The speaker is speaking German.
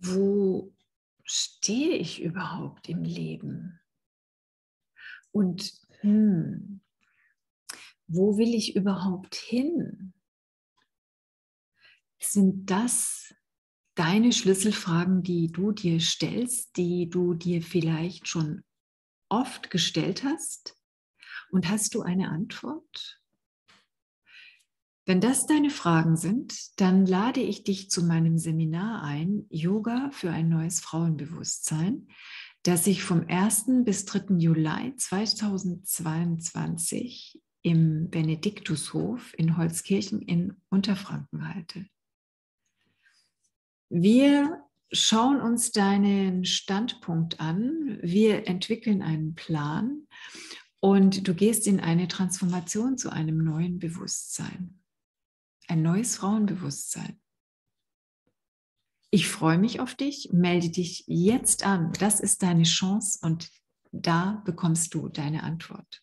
wo stehe ich überhaupt im Leben? Und hm, wo will ich überhaupt hin? Sind das deine Schlüsselfragen, die du dir stellst, die du dir vielleicht schon oft gestellt hast? Und hast du eine Antwort? Wenn das deine Fragen sind, dann lade ich dich zu meinem Seminar ein, Yoga für ein neues Frauenbewusstsein, das ich vom 1. bis 3. Juli 2022 im Benediktushof in Holzkirchen in Unterfranken halte. Wir schauen uns deinen Standpunkt an, wir entwickeln einen Plan und du gehst in eine Transformation zu einem neuen Bewusstsein ein neues Frauenbewusstsein. Ich freue mich auf dich, melde dich jetzt an. Das ist deine Chance und da bekommst du deine Antwort.